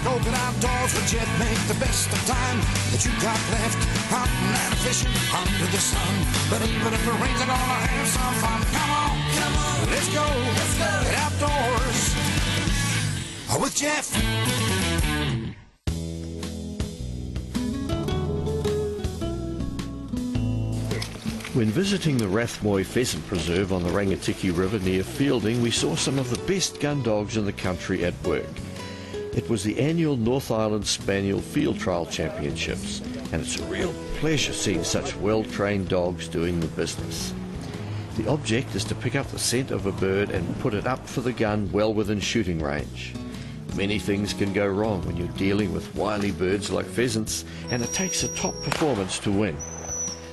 It outdoors with Geoff. Make the best of time that you got left. Hunting and fishing under the sun. But even if it rains, I'm gonna have some fun. Come on, come on. Let's go. Let's go. Get outdoors oh, with Geoff. When visiting the Rathmoy Pheasant Preserve on the Rangitikei River near Feilding, we saw some of the best gun dogs in the country at work. It was the annual North Island Spaniel Field Trial Championships, and it's a real pleasure seeing such well-trained dogs doing the business. The object is to pick up the scent of a bird and put it up for the gun well within shooting range. Many things can go wrong when you're dealing with wily birds like pheasants, and it takes a top performance to win.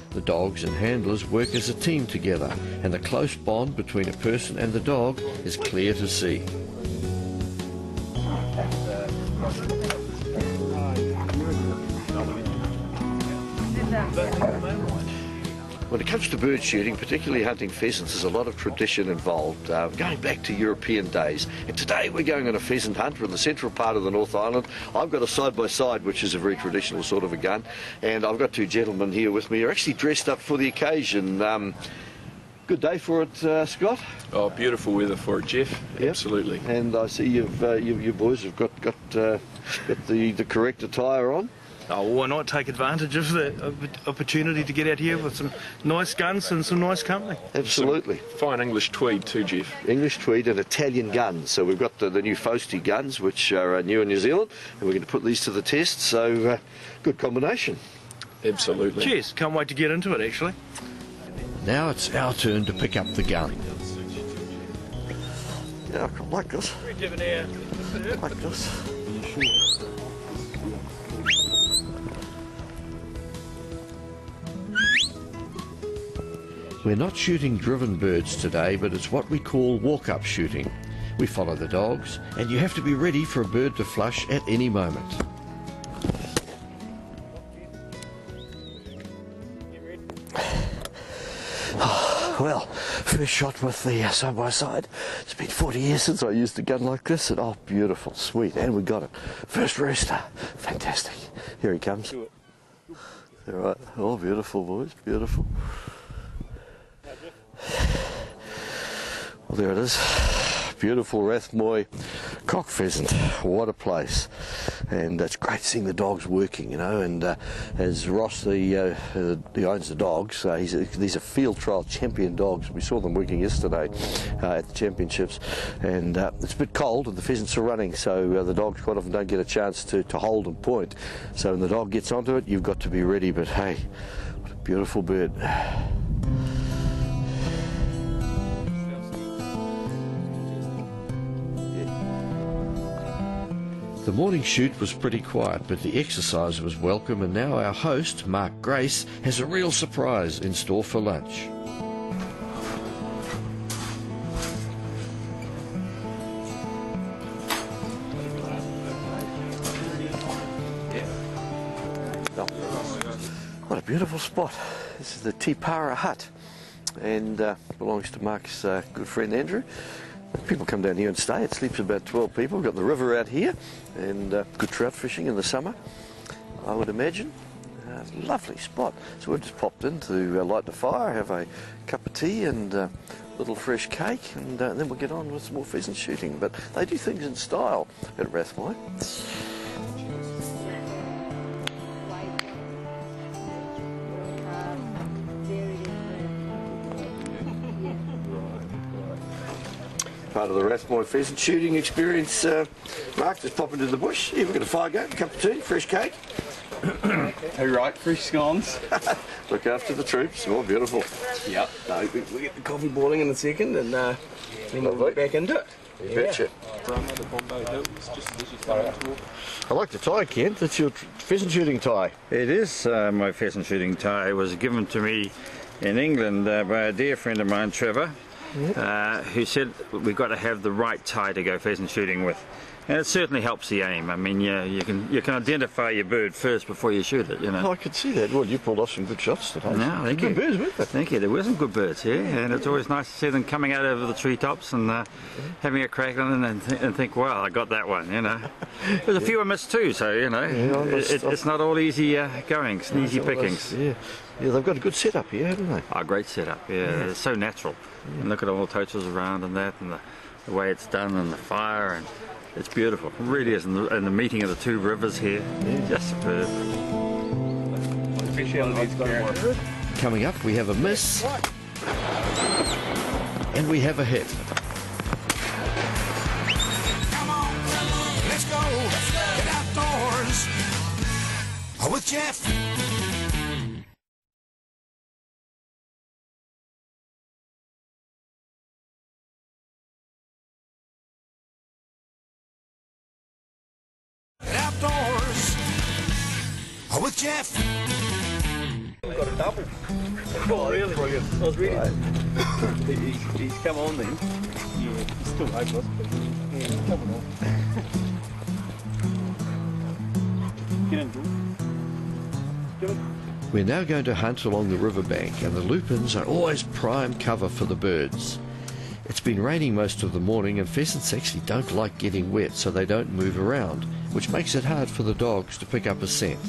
The dogs and handlers work as a team together, and the close bond between a person and the dog is clear to see. When it comes to bird shooting, particularly hunting pheasants, there's a lot of tradition involved, uh, going back to European days. And today we're going on a pheasant hunt. We're in the central part of the North Island. I've got a side-by-side, which is a very traditional sort of a gun. And I've got two gentlemen here with me who are actually dressed up for the occasion. Um, good day for it, uh, Scott. Oh, beautiful weather for it, Geoff. Yep. Absolutely. And I see you've uh, you, you, boys have got got, uh, got the, the correct attire on. Oh, why not take advantage of the opportunity to get out here with some nice guns and some nice company? Absolutely. Some fine English tweed too, Geoff. English tweed and Italian guns. So we've got the, the new Fausti guns, which are uh, new in New Zealand, and we're going to put these to the test. So uh, good combination. Absolutely. Cheers. Can't wait to get into it, actually. Now it's our turn to pick up the gun. Yeah, I like this. Like this. We're not shooting driven birds today, but it's what we call walk-up shooting. We follow the dogs, and you have to be ready for a bird to flush at any moment. well, first shot with the uh, side by side. It's been 40 years since I used a gun like this, and oh, beautiful, sweet, and we got it. First rooster, fantastic. Here he comes. All right, oh, beautiful, boys, beautiful. Well, there it is. Beautiful Rathmoy cock pheasant. What a place. And it's great seeing the dogs working, you know. And uh, as Ross, the, uh, uh, owns the dogs, uh, he's a, these are field trial champion dogs. We saw them working yesterday uh, at the championships. And uh, it's a bit cold and the pheasants are running, so the dogs quite often don't get a chance to, to hold and point. So when the dog gets onto it, you've got to be ready. But hey, what a beautiful bird. The morning shoot was pretty quiet, but the exercise was welcome, and now our host, Mark Grace, has a real surprise in store for lunch. What a beautiful spot. This is the Tipara Hut and uh, belongs to Mark's uh, good friend Andrew. People come down here and stay. It sleeps about 12 people. We've got the river out here and uh, good trout fishing in the summer, I would imagine. Uh, lovely spot. So we've just popped in to uh, light the fire, have a cup of tea and a uh, little fresh cake, and, uh, then we'll get on with some more pheasant shooting. But they do things in style at Rathmoy. Part of the Rathmoy pheasant shooting experience. Uh, Mark, just pop into the bush. Here, we've got a fire going, a cup of tea, fresh cake. Hey, right, fresh scones. Look after the troops. Oh, beautiful. Yep. No, we, we, get the coffee boiling in a second and uh, then we'll get back into it. You yeah. betcha. I like the tie, Kent. That's your pheasant shooting tie. It is uh, my pheasant shooting tie. It was given to me in England uh, by a dear friend of mine, Trevor. Uh, who said we've got to have the right tie to go pheasant shooting with. And it certainly helps the aim. I mean, yeah, you can you can identify your bird first before you shoot it. You know. Oh, I could see that. Well, you pulled off some good shots today. No, thank good you. birds, weren't they? Thank you. There were some good birds here, and it's always nice to see them coming out over the treetops and uh, having a crack on it and, th- and think, wow, I got that one, you know. There's a few I missed too, so, you know, I it, it's not all easy uh, going, it's easy pickings. Yeah. Yeah, they've got a good setup here, haven't they? Oh, great setup, yeah, it's so natural. And look at all the toaches around and that, and the, the way it's done, and the fire, and it's beautiful. It really is. And the, and the meeting of the two rivers here, just superb. Coming up, we have a miss. And we have a hit. Come on, let's go. Get outdoors with Geoff. With Geoff. Oh, really? Brilliant. I was reading. he's, he's come on then. Yeah, he's still hopeless, but yeah, he's coming on. Get in, George. Get in. We're now going to hunt along the riverbank, and the lupins are always prime cover for the birds. It's been raining most of the morning, and pheasants actually don't like getting wet, so they don't move around, which makes it hard for the dogs to pick up a scent.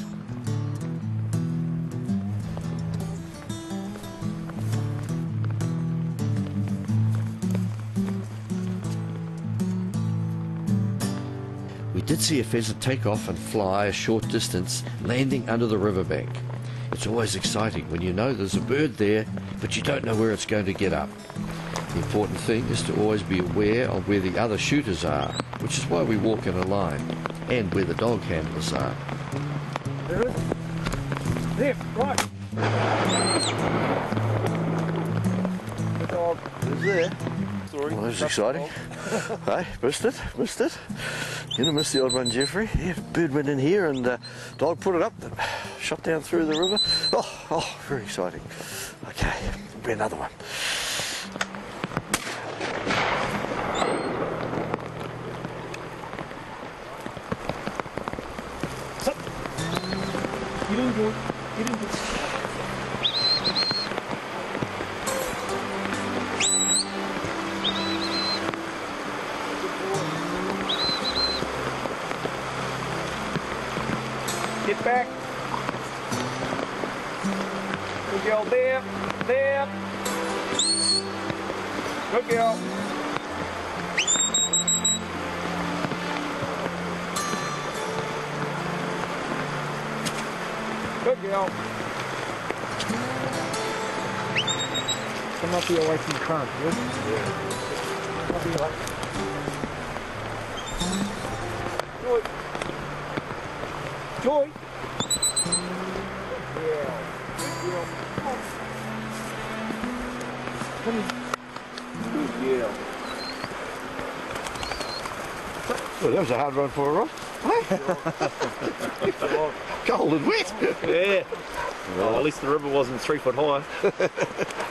See a pheasant take off and fly a short distance, landing under the riverbank. It's always exciting when you know there's a bird there, but you don't know where it's going to get up. The important thing is to always be aware of where the other shooters are, which is why we walk in a line, and where the dog handlers are. There, right. Good dog. Who's there? Sorry. Well, that's exciting. hey, missed it, missed it. You know, missed the odd one, Geoffrey. Yeah, bird went in here and uh, dog put it up, shot down through the river. Oh, oh, very exciting. Okay, be another one. Get in, George. Get Good girl. There. There. Good girl. Good girl. Come up here away from the current, good? Yeah. Up here. Joy. Joy. On. Good girl. Well, that was a hard run for a rock. Cold and wet. Yeah. Well, at least the river wasn't three foot high.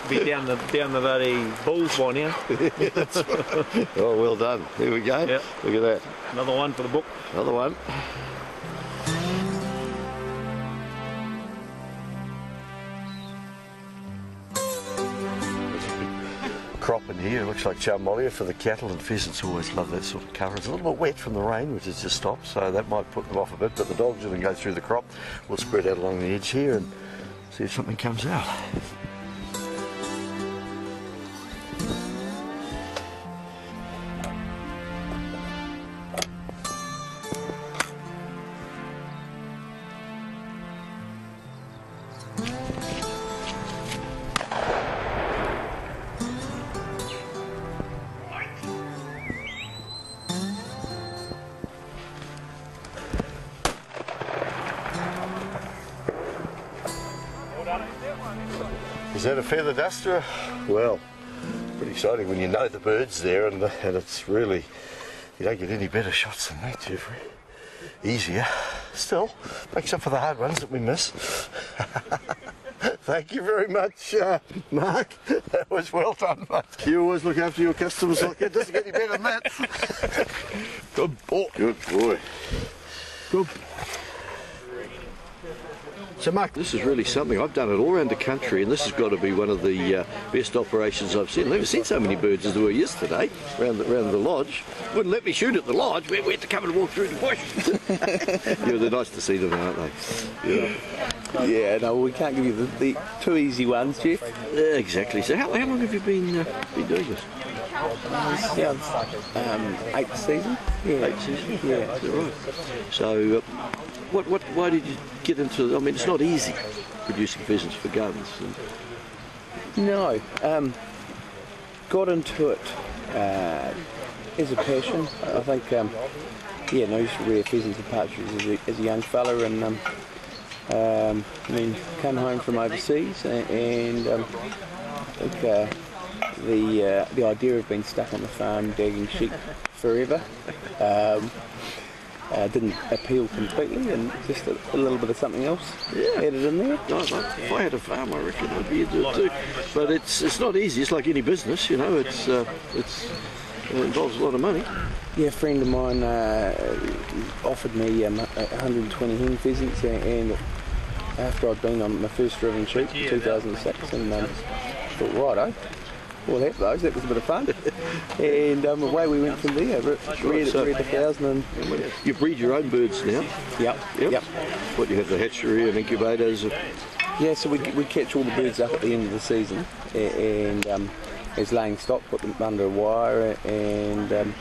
Be down the down the bloody bulls by now. Oh, well done. Here we go. Yep. Look at that. Another one for the book. Another one. Crop in here, It looks like chou moellier for the cattle and pheasants always love that sort of cover. It's a little bit wet from the rain, which has just stopped, so that might put them off a bit, but the dogs then go through the crop. We'll spread out along the edge here and see if something comes out. Is that a feather duster? Well, pretty exciting when you know the bird's there and, and it's really, you don't get any better shots than that, Geoffrey. Easier. Still, makes up for the hard ones that we miss. Thank you very much, uh, Mark. That was well done, mate. You always look after your customers like that. Doesn't get any better than that. Good boy. Good boy. Good. So, Mark, this is really something. I've done it all around the country, and this has got to be one of the uh, best operations I've seen. I've never seen so many birds as there were yesterday around the, around the lodge. Wouldn't let me shoot at the lodge. We, we had to come and walk through the bush. yeah, they're nice to see them, aren't they? Yeah. Yeah, no, we can't give you the, the two easy ones, Geoff. Yeah, exactly. So, how, how long have you been uh, been doing this? Yeah, um, eighth season. Yeah, Eight seasons. Yeah. That right? So, uh, what, what, why did you get into? I mean, it's not easy producing pheasants for guns. And, No, um, got into it uh, as a passion. I think, um, yeah, no, I used to rear pheasants and partridges as a, as a young fella, and um, um, I mean, come home from overseas, and, and um, I think uh, the uh, the idea of being stuck on the farm dagging sheep forever. Um, uh, didn't appeal completely, and just a, a little bit of something else yeah. added in there. no, no, if I had a farm, I reckon I'd be into it too. But it's it's not easy. It's like any business, you know. It's uh, it's it involves a lot of money. Yeah, a friend of mine uh, offered me um, 120 hen pheasants, a- and after I'd been on my first driven sheep in 2006, and um, thought, righto, we'll have those. That was a bit of fun, and um, away we went from there. Re- Reared, so- reared a thousand, and You breed your own birds now. yep, Yep. yep. What you have the hatchery and incubators. Yeah, so we we catch all the birds up at the end of the season, and um, as laying stock, put them under a wire, and um,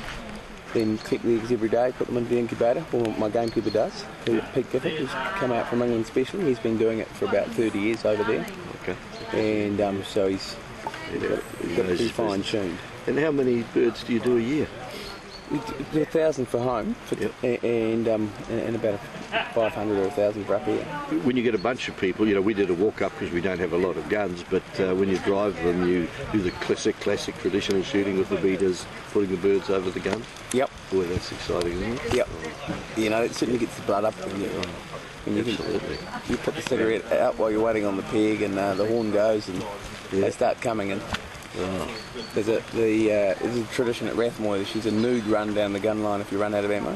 then collect the eggs every day, put them into the incubator. Well, my gamekeeper does. Who- Pete Gifford, who's come out from England specially. He's been doing it for about 30 years over there, Okay. and um, so he's Yeah, got, he got knows it fine tuned. And how many birds do you do a year? We do a thousand for home, for, Yep. and um, and, about 500 or a thousand for up here. When you get a bunch of people, you know, we did a walk up because we don't have a lot of guns, but uh, when you drive them, you do the classic, classic traditional shooting with the beaters, putting the birds over the gun. Yep. Boy, that's exciting, isn't it? Yep. You know, it certainly gets the blood up when you, when you, can, you put the cigarette out while you're waiting on the peg and uh, the horn goes and they start coming in. There's a the uh, there's a tradition at Rathmoy. There's a nude run down the gun line if you run out of ammo.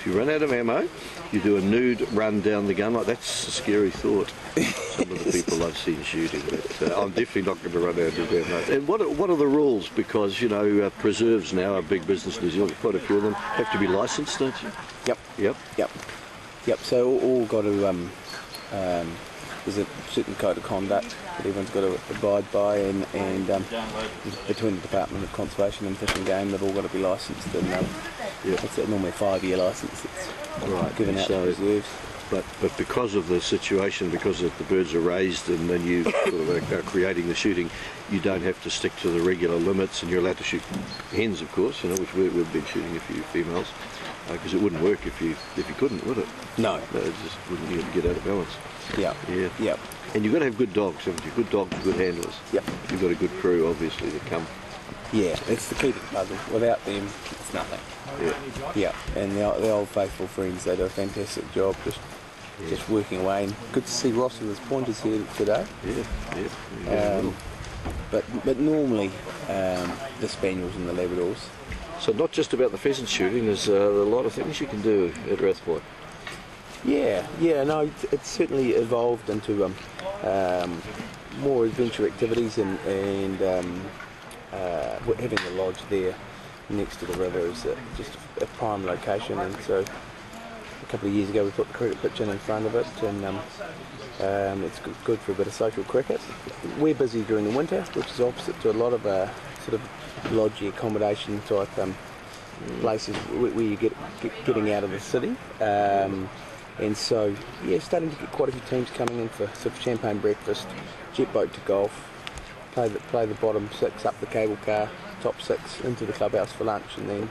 If you run out of ammo, you do a nude run down the gun. Like that's a scary thought. Some of the people I've seen shooting, but uh, I'm definitely not going to run out of ammo. And what are, what are the rules? Because you know, uh, preserves now are big business in New Zealand. Quite a few of them have to be licensed, don't you? Yep. Yep. Yep. Yep. So all, all got to um, um, there's a certain code of conduct that everyone's got to abide by, and and um, between the Department of Conservation and Fish and Game, they've all got to be licensed, and um, Yeah. it's normally a five-year license that's Right, given out so- to reserves. But, but because of the situation, because the birds are raised and then you sort of are, are creating the shooting, you don't have to stick to the regular limits and you're allowed to shoot hens, of course, you know, which we, we've been shooting a few females, because it wouldn't work if you if you couldn't, would it? No. No, it just wouldn't you'd get out of balance. Yeah. Yeah. Yep. And you've got to have good dogs, haven't you? Good dogs, good handlers. Yep. You've got a good crew, obviously, to come. Yeah, it's the key to the puzzle. Without them, it's nothing. Yeah. Yeah, and the, the old faithful friends, they do a fantastic job just just working away. And good to see Ross with his pointers here today. Yeah, yeah. yeah. Um, but but normally um, the spaniels and the labradors. so not just about the pheasant shooting, there's uh, a lot of things you can do at Rathmoy. Yeah, yeah, no, it- it's certainly evolved into um, um, more adventure activities and, and um, uh, having the lodge there next to the river is uh, just a prime location. And so a couple of years ago we put the cricket pitch in in front of it and um, um, it's good, for a bit of social cricket. We're busy during the winter, which is opposite to a lot of uh, sort of lodging accommodation type um, places where, where you get, get getting out of the city. And so, yeah, starting to get quite a few teams coming in for sort of champagne breakfast, jet boat to golf, play the play the bottom six up the cable car, top six into the clubhouse for lunch, and then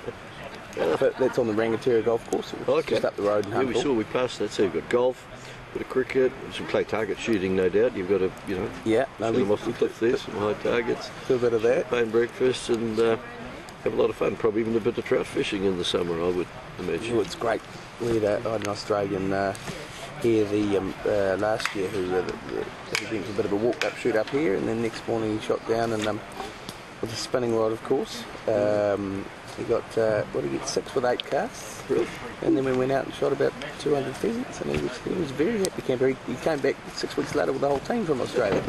but that's on the Rangatira golf course, is just up the road Yeah, we saw we passed that. So you've got golf, bit of cricket, some clay target shooting, no doubt. You've got to, you know, Yeah, no, we, off the cliff there, some high targets, do a bit of that. champagne breakfast, and uh, have a lot of fun. Probably even a bit of trout fishing in the summer, I would imagine. Well, it's great. We had, a, had an Australian uh, here the um, uh, last year who, uh, the, the, he went for a bit of a walk up shoot up here, and then next morning he shot down and um, with a spinning rod, of course. Um, he got uh, what did he get six with eight casts, and then we went out and shot about 200 pheasants, and he was he was very happy camper. He, he came back six weeks later with the whole team from Australia.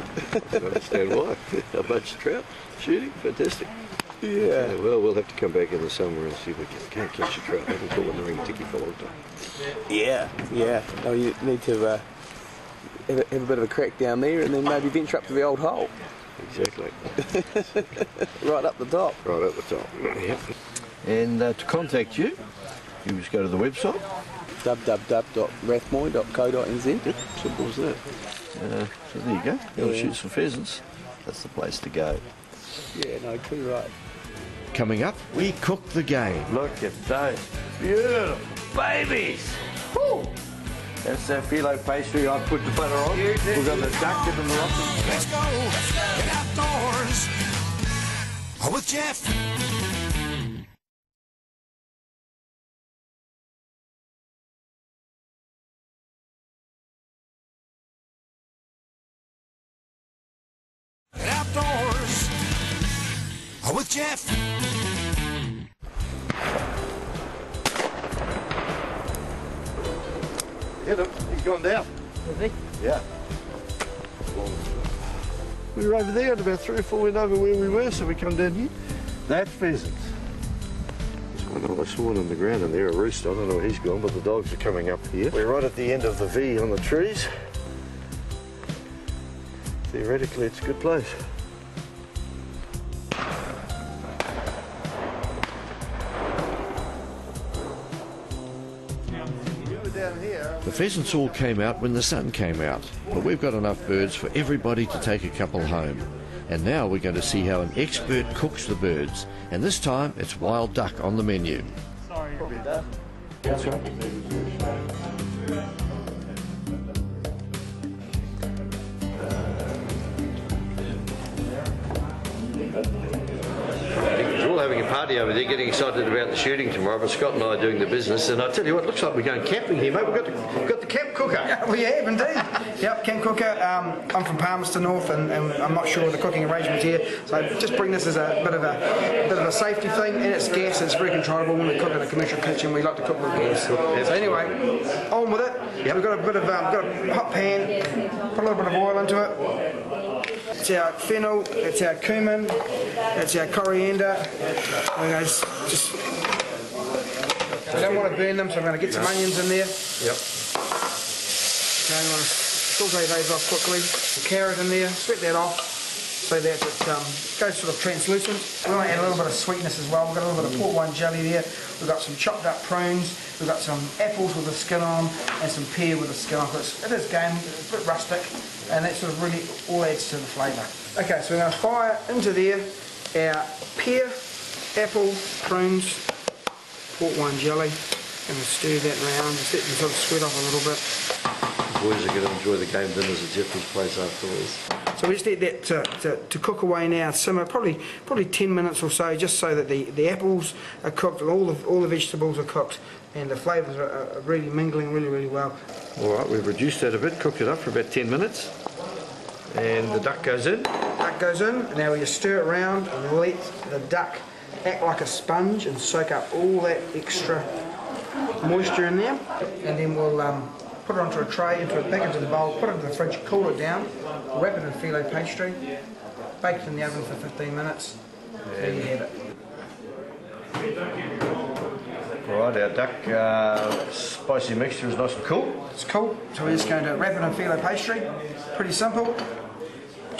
I understand why. A bunch of trout shooting, fantastic. Yeah. Yeah, well, we'll have to come back in the summer and see if we can, can't catch a trout. I haven't caught one in the Rangitikei for a long time. Yeah, yeah. No, you need to uh, have, a, have a bit of a crack down there, and then maybe venture up to the old hole, Exactly. right up the top. Right up the top. Yep. And uh, to contact you, you just go to the website. www.rathmoy.co.nz. Simple as that. Uh, so there you go. You want to Yeah. shoot some pheasants? That's the place to go. Yeah, no, too right. Coming up, we cook the game. Look at those beautiful babies. Woo. That's that phyllo pastry I put the butter on. We've got the duck and the Moroccan. Let's go. Get outdoors with Geoff. With Geoff. Hit him. He's gone down. Yeah. We were over there and about three or four went over where we were, so we come down here. That's pheasants. I know I saw one on the ground and there, a rooster. I don't know where he's gone, but the dogs are coming up here. We're right at the end of the V on the trees. Theoretically, it's a good place. Pheasants all came out when the sun came out, but we've got enough birds for everybody to take a couple home. And now we're going to see how an expert cooks the birds, and this time it's wild duck on the menu. That's having a party over there, getting excited about the shooting tomorrow. But Scott and I are doing the business, and I tell you what, looks like we're going camping here, mate. We've got the, we've got the camp cooker. We have indeed. Yep, Ken Cooker. Um, I'm from Palmerston North, and, and I'm not sure of the cooking arrangements here. So just bring this as a bit of a bit of a safety thing. And it's gas. It's very controllable when we cook in a commercial kitchen. We like to cook with gas. So anyway, on with it. We've got a bit of um, got a hot pan. Put a little bit of oil into it. It's our fennel. It's our cumin. It's our coriander. And guys, just. I don't want to burn them, so I'm going to get some onions in there. Yep. Okay, I'm going to saute those off quickly. The carrot in there, sweat that off so that it um, goes sort of translucent. We want to add a little bit of sweetness as well. We've got a little bit of port wine jelly there. We've got some chopped up prunes. We've got some apples with the skin on and some pear with the skin off. It's, it is game, it's a bit rustic and that sort of really all adds to the flavour. Okay, so we're going to fire into there our pear, apple, prunes, port wine jelly and we'll stir that round, just let them sort of sweat off a little bit. The Boys are going to enjoy the game dinners at Geoffrey's place afterwards. So we just let that to, to, to cook away now, simmer probably probably 10 minutes or so, just so that the, the apples are cooked and all the, all the vegetables are cooked and the flavours are, are really mingling really, really well. All right, we've reduced that a bit, cooked it up for about 10 minutes. And the duck goes in. Duck goes in, now we just stir it around and let the duck act like a sponge and soak up all that extra moisture in there. And then we'll um, put it onto a tray, into it, back into the bowl, put it in the fridge, cool it down, wrap it in phyllo pastry, bake it in the oven for 15 minutes. There you have it. Right, our duck uh, spicy mixture is nice and cool. It's cool. So we're just going to wrap it in phyllo pastry. Pretty simple.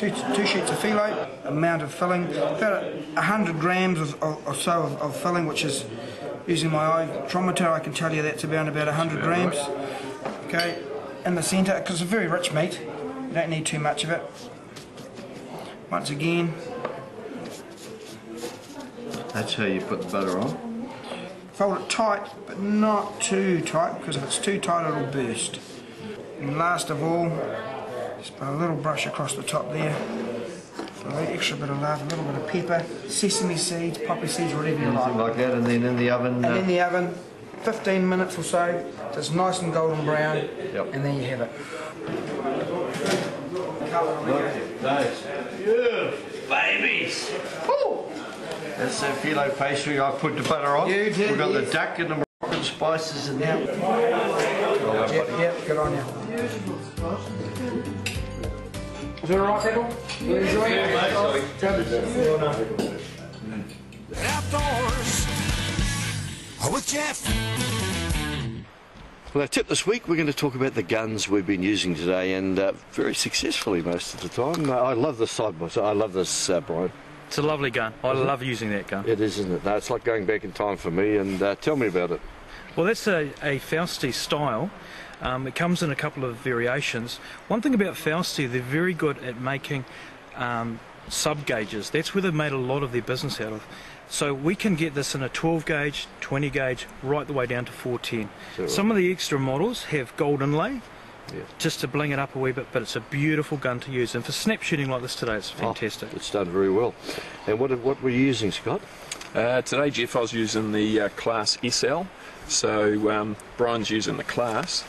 Two, two sheets of phyllo, amount of filling, about 100 grams of, of, or so of, of filling, which is using my iotrometer, I can tell you that's around about 100 grams. Okay, in the centre, because it's a very rich meat, you don't need too much of it. Once again, That's how you put the butter on. fold it tight, but not too tight, because if it's too tight, it'll burst. And last of all, just put a little brush across the top there. A little extra bit of love, a little bit of pepper, sesame seeds, poppy seeds, whatever you Something like. like that, and then in the oven. And in Uh, the oven 15 minutes or so, so it's nice and golden brown, Yep. and there you have it. Nice. Yeah, Babies! That's the filo pastry I put the butter on. You did, We've got the duck and the Moroccan spices in there. Yep, yep, good on you. Is that alright, people? You enjoy it? Outdoors with Geoff. Well, our tip this week, we're going to talk about the guns we've been using today, and uh, very successfully most of the time. Uh, I love this side by side. I love this, uh, Brian. It's a lovely gun. I love using that gun. It is, isn't it? No, it's like going back in time for me. And uh, tell me about it. Well, that's a, a Fausti style. Um, it comes in a couple of variations. One thing about Fausti, they're very good at making um, sub gauges. That's where they've made a lot of their business out of. So we can get this in a 12 gauge, 20 gauge, right the way down to 410. that Some of the extra models have gold inlay. Yeah. Just to bling it up a wee bit, but it's a beautiful gun to use. And for snap shooting like this today, it's fantastic. Oh, it's done very well. And what what were you using, Scott? Uh, today, Geoff, I was using the uh, Class SL. So um, Brian's using the Class.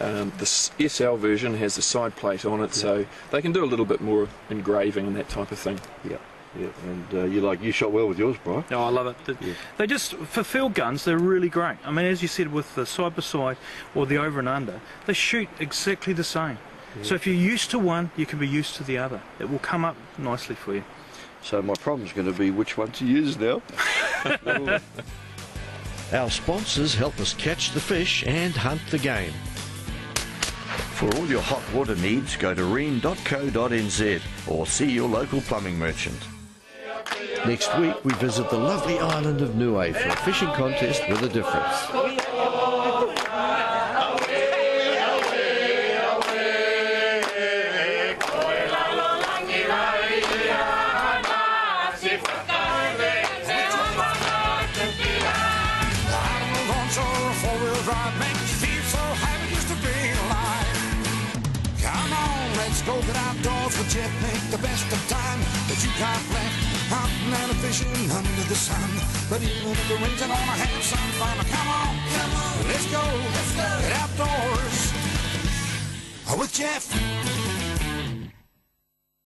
Um, the SL version has the side plate on it, so they can do a little bit more engraving and that type of thing. Yeah. Yeah. And uh, you like you shot well with yours, Brian. No, I love it. The- They just for field guns, they're really great. I mean, as you said with the side by side or the over and under, they shoot exactly the same. So if you're used to one, you can be used to the other. It will come up nicely for you. So my problem's going to be which one to use now. Our sponsors help us catch the fish and hunt the game. For all your hot water needs, go to rheem.co.nz or see your local plumbing merchant. Next week, we visit the lovely island of Niue for a fishing contest with a difference. Geoff. Make the best of time that you got left. Hunting and fishing under the sun. But even if it rains, I'm gonna have some fun. Come on, come on, let's go, let's go get outdoors oh, with Geoff.